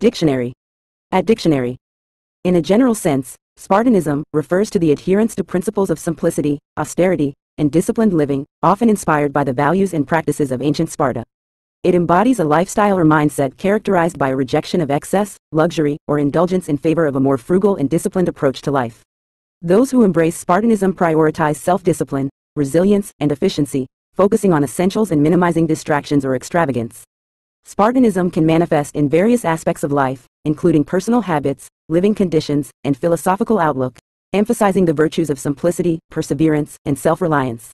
Dictionary. At dictionary. In a general sense, Spartanism refers to the adherence to principles of simplicity, austerity, and disciplined living, often inspired by the values and practices of ancient Sparta. It embodies a lifestyle or mindset characterized by a rejection of excess, luxury, or indulgence in favor of a more frugal and disciplined approach to life. Those who embrace Spartanism prioritize self-discipline, resilience, and efficiency, focusing on essentials and minimizing distractions or extravagance. Spartanism can manifest in various aspects of life, including personal habits, living conditions, and philosophical outlook, emphasizing the virtues of simplicity, perseverance, and self-reliance.